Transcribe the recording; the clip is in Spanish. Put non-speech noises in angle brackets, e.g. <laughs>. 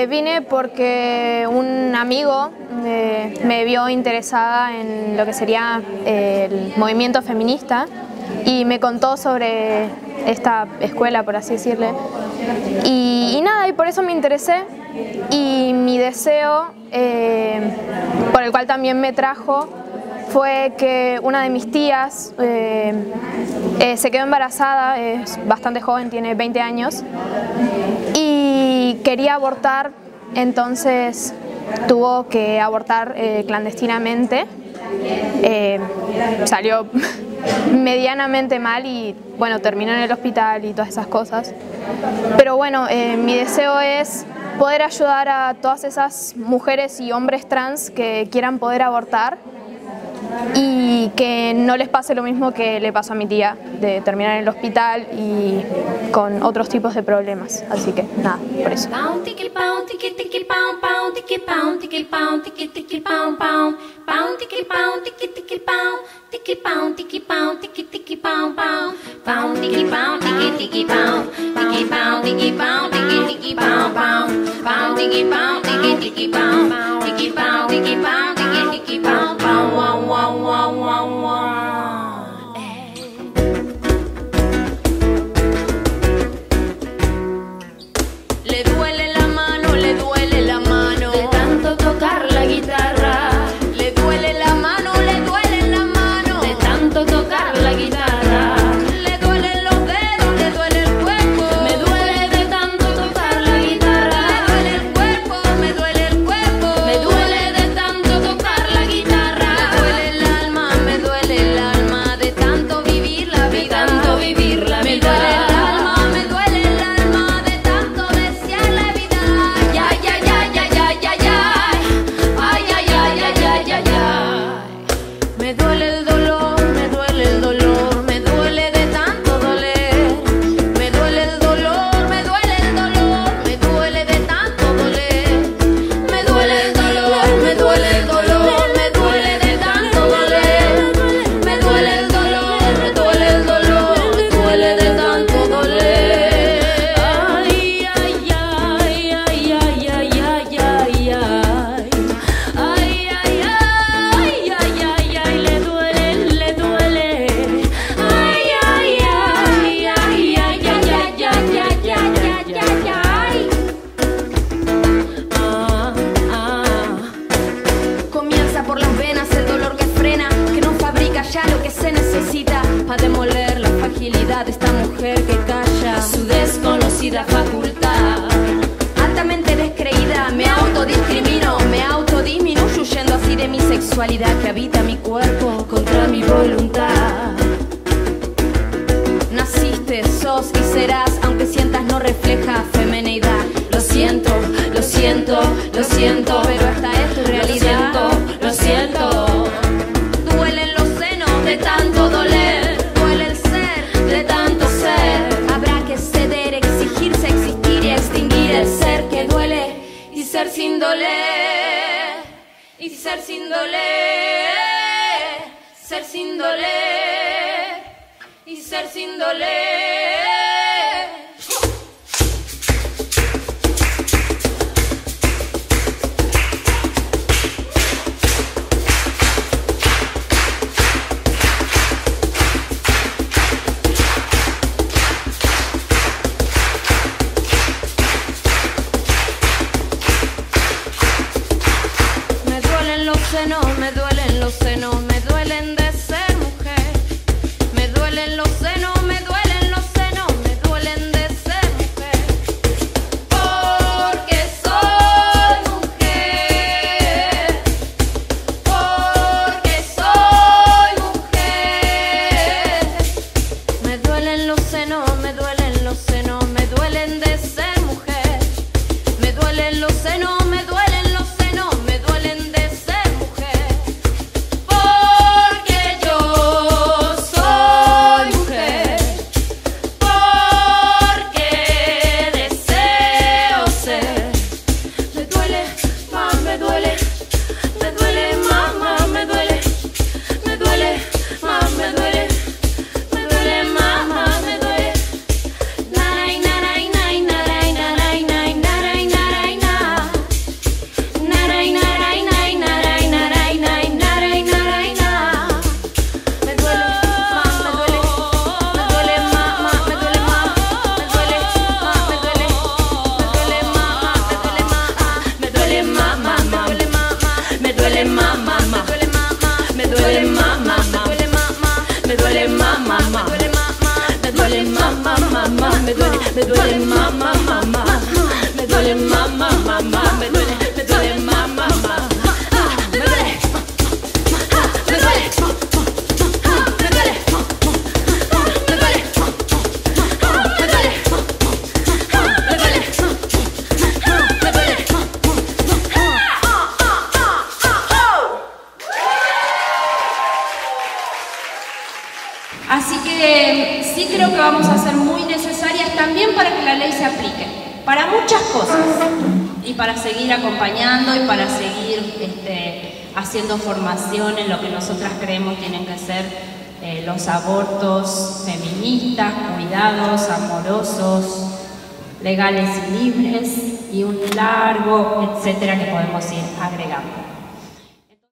Eh, vine porque un amigo eh, me vio interesada en lo que sería eh, el movimiento feminista y me contó sobre esta escuela, por así decirle. Y, nada, y por eso me interesé y mi deseo, por el cual también me trajo, fue que una de mis tías eh, eh, se quedó embarazada, es bastante joven, tiene 20 años, quería abortar, entonces tuvo que abortar eh, clandestinamente. salió <laughs> medianamente mal y bueno, terminó en el hospital y todas esas cosas. Pero bueno, mi deseo es poder ayudar a todas esas mujeres y hombres trans que quieran poder abortar y que no les pase lo mismo que le pasó a mi tía, de terminar en el hospital y con otros tipos de problemas. Así que nada, por eso. monkey pound pound wow wow wow wow. Que habita mi cuerpo contra mi voluntad. Naciste, sos y serás, aunque sientas no refleja femenidad. Lo siento, lo siento, lo siento, pero esta es tu realidad. Lo siento, lo siento. Duelen los senos de tanto y ser sin doler, ser sin doler y ser sin doler. de me duele mamá, mamá, me duele mamá, mamá, me duele, me duele mamá, mamá. Así que sí creo que vamos a ser muy necesarias también para que la ley se aplique, para muchas cosas, y para seguir acompañando y para seguir este, haciendo formación en lo que nosotras creemos tienen que ser eh, los abortos feministas, cuidados, amorosos, legales y libres, y un largo etcétera que podemos ir agregando.